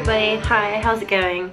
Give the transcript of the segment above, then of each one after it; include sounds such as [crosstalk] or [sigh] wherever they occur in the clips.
everybody, hi, how's it going?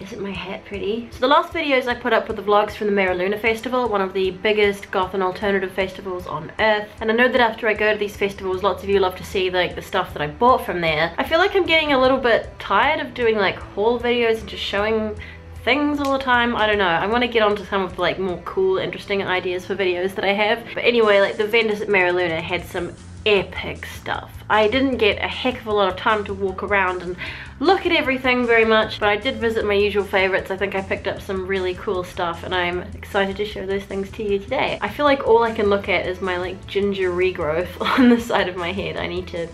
Isn't my hat pretty? So the last videos I put up were the vlogs from the M'era Luna Festival, one of the biggest goth and alternative festivals on earth. And I know that after I go to these festivals, lots of you love to see like the stuff that I bought from there. I feel like I'm getting a little bit tired of doing like haul videos and just showing things all the time. I don't know. I want to get onto some of the like more cool, interesting ideas for videos that I have. But anyway, like the vendors at M'era Luna had some epic stuff. I didn't get a heck of a lot of time to walk around and look at everything very much, but I did visit my usual favorites. I think I picked up some really cool stuff and I'm excited to show those things to you today. I feel like all I can look at is my like ginger regrowth [laughs] on the side of my head. I need to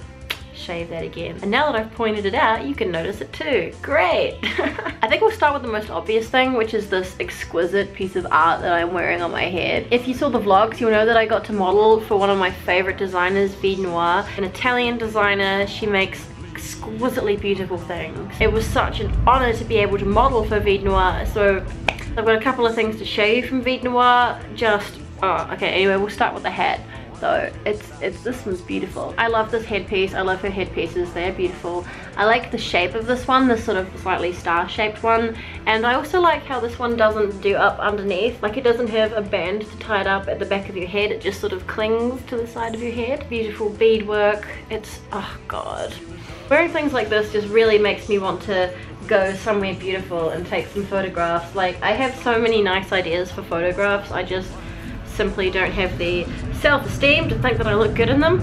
shave that again. And now that I've pointed it out, you can notice it too. Great! [laughs] I think we'll start with the most obvious thing, which is this exquisite piece of art that I'm wearing on my head. If you saw the vlogs, you'll know that I got to model for one of my favorite designers, Vide Noir, an Italian designer. She makes exquisitely beautiful things. It was such an honor to be able to model for Vide Noir, so I've got a couple of things to show you from Vide Noir, just, oh, okay, anyway, we'll start with the hat though. It's, it's, this one's beautiful. I love this headpiece. I love her headpieces. They're beautiful. I like the shape of this one, this sort of slightly star-shaped one. And I also like how this one doesn't do up underneath. Like it doesn't have a band to tie it up at the back of your head. It just sort of clings to the side of your head. Beautiful beadwork. It's, oh God. Wearing things like this just really makes me want to go somewhere beautiful and take some photographs. Like I have so many nice ideas for photographs. I just simply don't have the self-esteem to think that I look good in them.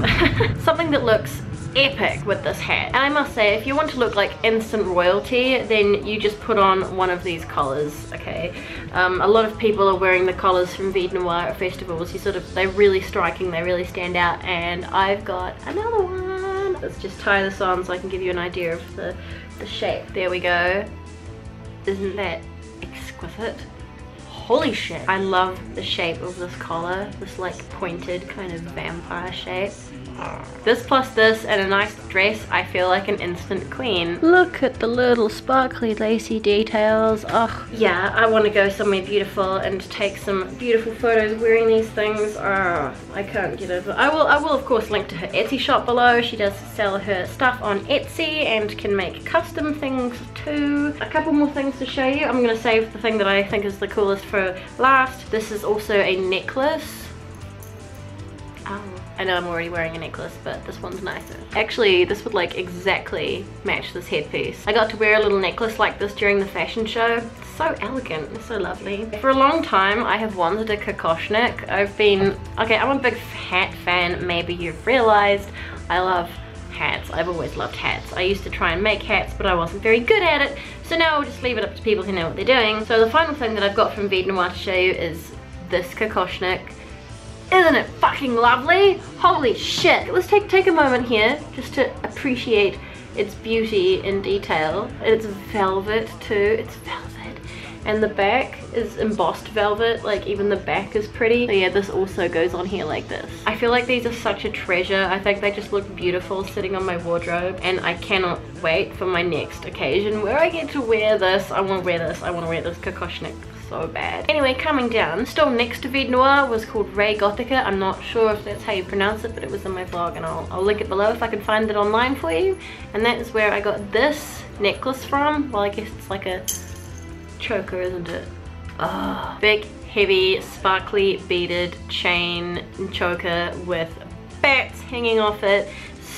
[laughs] Something that looks epic with this hat. And I must say, if you want to look like instant royalty, then you just put on one of these collars, okay? Um, a lot of people are wearing the collars from Vide Noir at festivals. You sort of, they're really striking, they really stand out, and I've got another one. Let's just tie this on so I can give you an idea of the, the shape. There we go. Isn't that exquisite? Holy shit. I love the shape of this collar, this like pointed kind of vampire shape. This plus this and a nice dress, I feel like an instant queen. Look at the little sparkly lacy details. Oh, yeah, I want to go somewhere beautiful and take some beautiful photos wearing these things. Oh, I can't get over I will, I will of course link to her Etsy shop below. She does sell her stuff on Etsy and can make custom things too. A couple more things to show you. I'm going to save the thing that I think is the coolest for last. This is also a necklace. Oh. I know I'm already wearing a necklace, but this one's nicer. Actually, this would like exactly match this headpiece. I got to wear a little necklace like this during the fashion show. It's so elegant, so lovely. For a long time, I have wanted a kokoshnik. I've been, okay, I'm a big hat fan, maybe you've realized. I love hats. I've always loved hats. I used to try and make hats, but I wasn't very good at it. So now I'll just leave it up to people who know what they're doing. So the final thing that I've got from Vide Noir to show you is this kokoshnik. Isn't it fucking lovely? Holy shit. Let's take, take a moment here just to appreciate its beauty in detail. It's velvet too. It's velvet. And the back is embossed velvet. Like even the back is pretty. So yeah, this also goes on here like this. I feel like these are such a treasure. I think they just look beautiful sitting on my wardrobe. And I cannot wait for my next occasion where I get to wear this. I want to wear this. I want to wear this kokoshnik so bad. Anyway, coming down, still next to Vide Noir was called Rea Gothica. I'm not sure if that's how you pronounce it, but it was in my vlog and I'll, I'll link it below if I can find it online for you. And that is where I got this necklace from. Well, I guess it's like a choker, isn't it? Big, heavy, sparkly beaded chain choker with bats hanging off it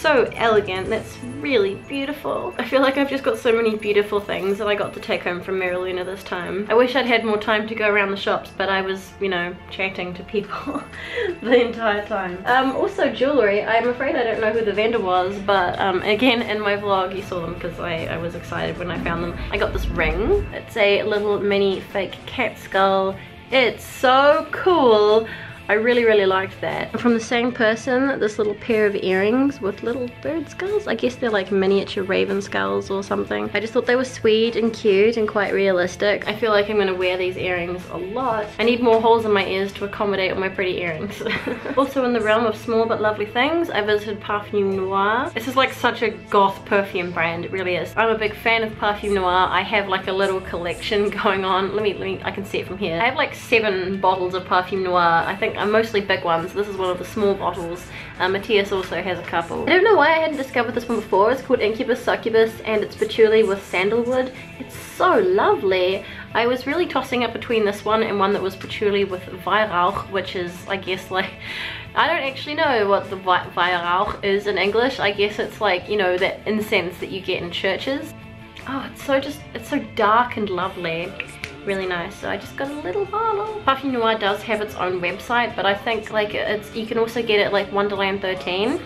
so elegant. That's really beautiful. I feel like I've just got so many beautiful things that I got to take home from M'era Luna this time. I wish I'd had more time to go around the shops, but I was, you know, chatting to people [laughs] the entire time. Um, also jewelry. I'm afraid I don't know who the vendor was, but um, again, in my vlog, you saw them because I, I was excited when I found them. I got this ring. It's a little mini fake cat skull. It's so cool. I really, really liked that. From the same person, this little pair of earrings with little bird skulls. I guess they're like miniature raven skulls or something. I just thought they were sweet and cute and quite realistic. I feel like I'm gonna wear these earrings a lot. I need more holes in my ears to accommodate all my pretty earrings. [laughs] also in the realm of small but lovely things, I visited Parfum Noir. This is like such a goth perfume brand, it really is. I'm a big fan of Parfum Noir. I have like a little collection [laughs] going on. Let me, let me, I can see it from here. I have like seven bottles of Parfum Noir. I think uh, mostly big ones. This is one of the small bottles. Uh, Matthias also has a couple. I don't know why I hadn't discovered this one before. It's called Incubus Succubus and it's patchouli with sandalwood. It's so lovely. I was really tossing up between this one and one that was patchouli with Weihrauch, which is, I guess, like, [laughs] I don't actually know what the Weihrauch is in English. I guess it's like, you know, that incense that you get in churches. Oh, it's so just, it's so dark and lovely. Really nice. So I just got a little bottle. Parfum Noir does have its own website, but I think like it's, you can also get it like Wonderland 13. I'm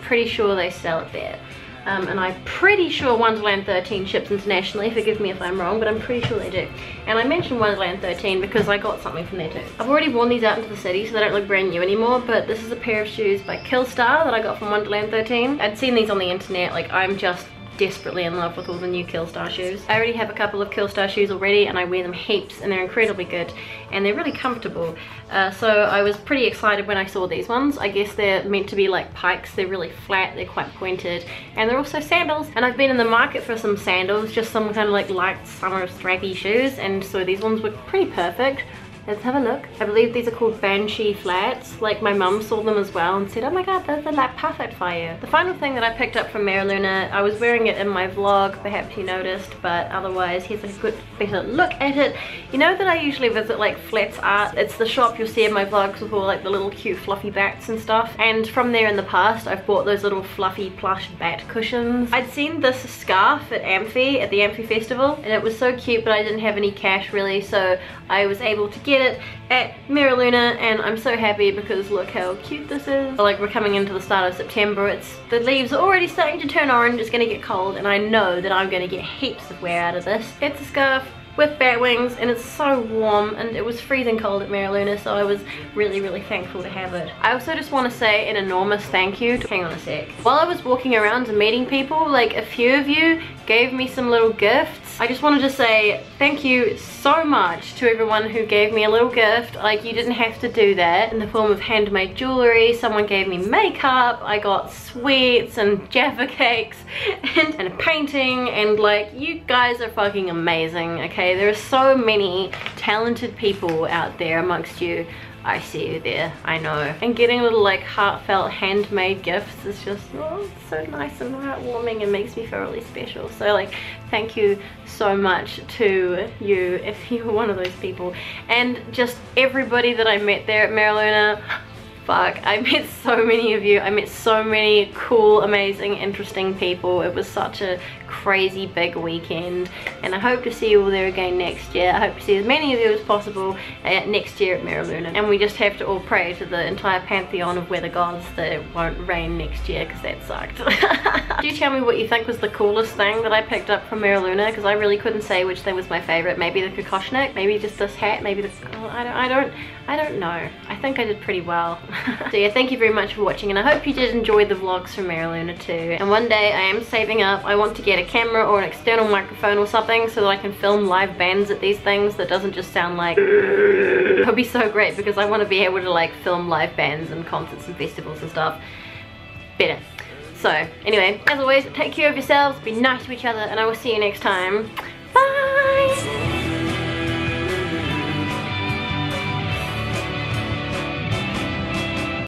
pretty sure they sell it there. Um, and I'm pretty sure Wonderland 13 ships internationally, forgive me if I'm wrong, but I'm pretty sure they do. And I mentioned Wonderland 13 because I got something from there too. I've already worn these out into the city so they don't look brand new anymore, but this is a pair of shoes by Killstar that I got from Wonderland 13. I'd seen these on the internet, like I'm just desperately in love with all the new Killstar shoes. I already have a couple of Killstar shoes already and I wear them heaps and they're incredibly good and they're really comfortable. Uh, so I was pretty excited when I saw these ones. I guess they're meant to be like pikes. They're really flat, they're quite pointed and they're also sandals. And I've been in the market for some sandals, just some kind of like light summer strappy shoes and so these ones were pretty perfect. Let's have a look. I believe these are called Banshee flats. Like my mum saw them as well and said, oh my god, those are like perfect for you. The final thing that I picked up from M'era Luna, I was wearing it in my vlog, perhaps you noticed, but otherwise here's a good better look at it. You know that I usually visit like Flez Art. It's the shop you'll see in my vlogs with all like the little cute fluffy bats and stuff. And from there in the past, I've bought those little fluffy plush bat cushions. I'd seen this scarf at Amphi, at the Amphi Festival, and it was so cute, but I didn't have any cash really, so I was able to get get it at M'era Luna and I'm so happy because look how cute this is. Like we're coming into the start of September, it's the leaves are already starting to turn orange, it's gonna get cold and I know that I'm gonna get heaps of wear out of this. It's a scarf with bat wings and it's so warm and it was freezing cold at M'era Luna so I was really really thankful to have it. I also just want to say an enormous thank you to, hang on a sec. While I was walking around and meeting people like a few of you gave me some little gifts I just wanted to say thank you so much to everyone who gave me a little gift. Like you didn't have to do that in the form of handmade jewelry. Someone gave me makeup. I got sweets and [laughs] Jaffa cakes and, and a painting and like you guys are fucking amazing. Okay, there are so many talented people out there amongst you I see you there, I know. And getting little like heartfelt handmade gifts is just oh, so nice and heartwarming and makes me feel really special. So like thank you so much to you if [laughs] you're one of those people. And just everybody that I met there at M'era Luna, [gasps] fuck i met so many of you i met so many cool amazing interesting people it was such a crazy big weekend and I hope to see you all there again next year. I hope to see as many of you as possible uh, next year at M'era Luna and we just have to all pray to the entire pantheon of weather gods that it won't rain next year because that sucked. [laughs] Do tell me what you think was the coolest thing that I picked up from M'era Luna because I really couldn't say which thing was my favorite. Maybe the kokoshnik, maybe just this hat, maybe the, I, don't, I don't, I don't know. I think I did pretty well. [laughs] so yeah, thank you very much for watching and I hope you did enjoy the vlogs from M'era Luna too. And one day I am saving up, I want to get a camera or an external microphone or something so that I can film live bands at these things that doesn't just sound like [laughs] it would be so great because I want to be able to like film live bands and concerts and festivals and stuff better so anyway as always take care of yourselves be nice to each other and I will see you next time